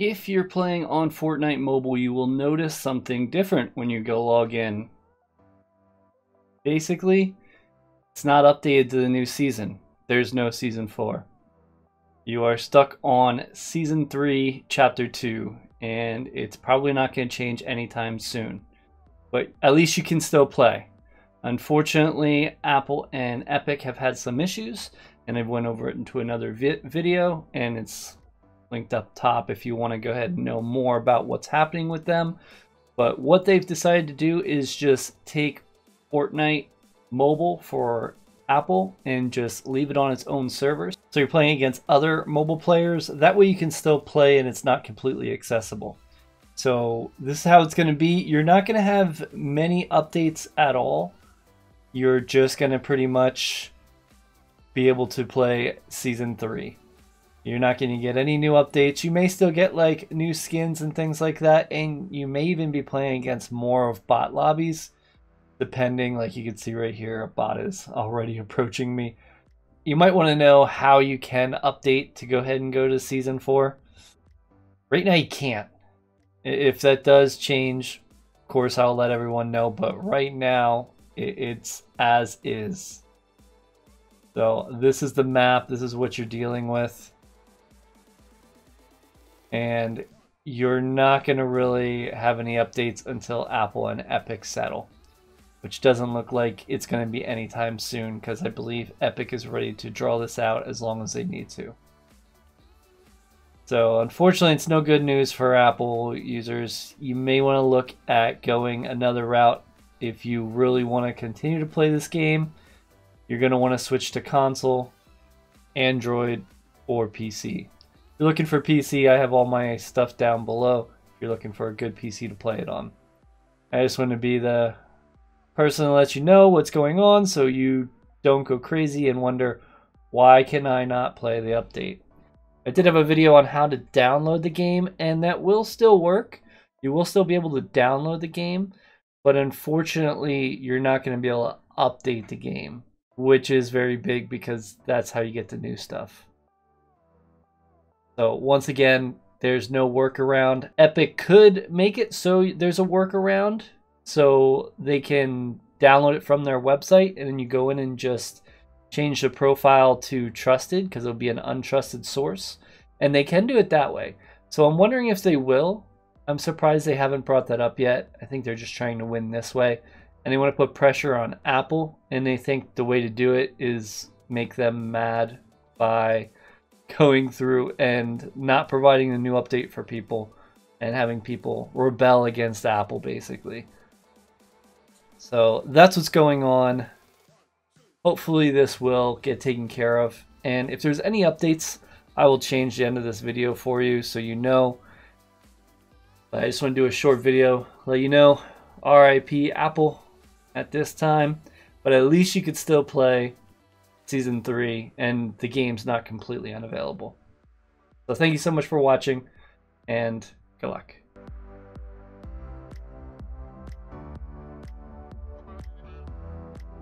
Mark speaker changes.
Speaker 1: if you're playing on Fortnite Mobile, you will notice something different when you go log in. Basically, it's not updated to the new season. There's no season 4. You are stuck on season 3, chapter 2, and it's probably not going to change anytime soon. But at least you can still play. Unfortunately, Apple and Epic have had some issues, and I've went over it into another vi video, and it's linked up top if you want to go ahead and know more about what's happening with them. But what they've decided to do is just take Fortnite mobile for Apple and just leave it on its own servers. So you're playing against other mobile players. That way you can still play and it's not completely accessible. So this is how it's going to be. You're not going to have many updates at all. You're just going to pretty much be able to play Season 3. You're not going to get any new updates. You may still get like new skins and things like that. And you may even be playing against more of bot lobbies depending, like you can see right here, a bot is already approaching me. You might want to know how you can update to go ahead and go to season four. Right now you can't. If that does change, of course I'll let everyone know, but right now it's as is. So this is the map, this is what you're dealing with. And you're not going to really have any updates until Apple and Epic settle which doesn't look like it's going to be anytime soon because I believe Epic is ready to draw this out as long as they need to. So unfortunately, it's no good news for Apple users. You may want to look at going another route if you really want to continue to play this game. You're going to want to switch to console, Android, or PC. You're looking for PC, I have all my stuff down below. If you're looking for a good PC to play it on. I just want to be the person to let you know what's going on so you don't go crazy and wonder why can I not play the update. I did have a video on how to download the game and that will still work. You will still be able to download the game, but unfortunately you're not going to be able to update the game, which is very big because that's how you get the new stuff. So once again, there's no workaround. Epic could make it so there's a workaround so they can download it from their website and then you go in and just change the profile to trusted because it'll be an untrusted source and they can do it that way. So i'm wondering if they will. I'm surprised they haven't brought that up yet. I think they're just trying to win this way and they want to put pressure on apple and they think the way to do it is make them mad by going through and not providing a new update for people and having people rebel against apple basically so that's what's going on. Hopefully this will get taken care of. And if there's any updates, I will change the end of this video for you so you know. But I just want to do a short video, let you know, RIP Apple at this time. But at least you could still play Season 3 and the game's not completely unavailable. So thank you so much for watching and good luck.